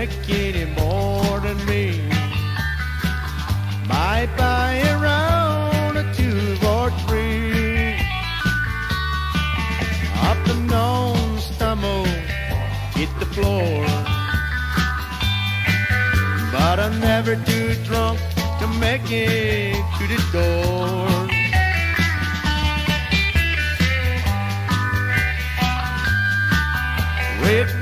make any more than me. Might buy a two or three. Up and down, stumble, hit the floor. But I'm never too drunk to make it to the door. Red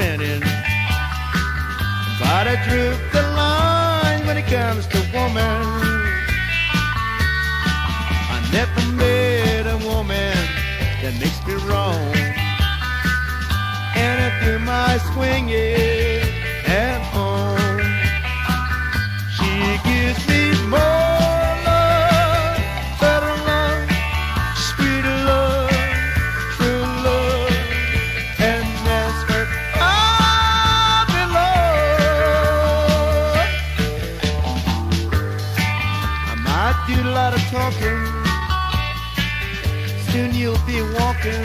spinning. But I droop the line when it comes to woman. I never met a woman that makes me wrong. And I do my swinging I do a lot of talking, soon you'll be walking.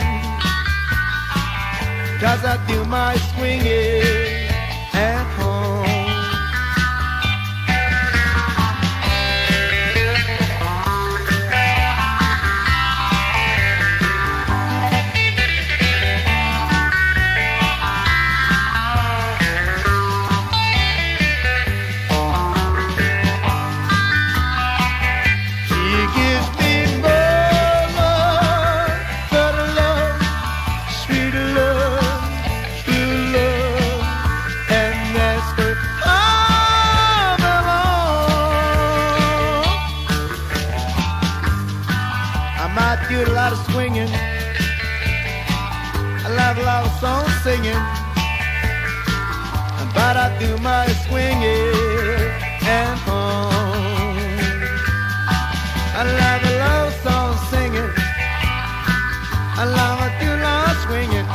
Cause I do my swinging do a lot of swinging, I love a lot of song singing, but I do my swinging at home. I love a love song singing. I love a do love swinging.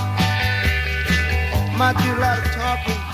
My do love talking.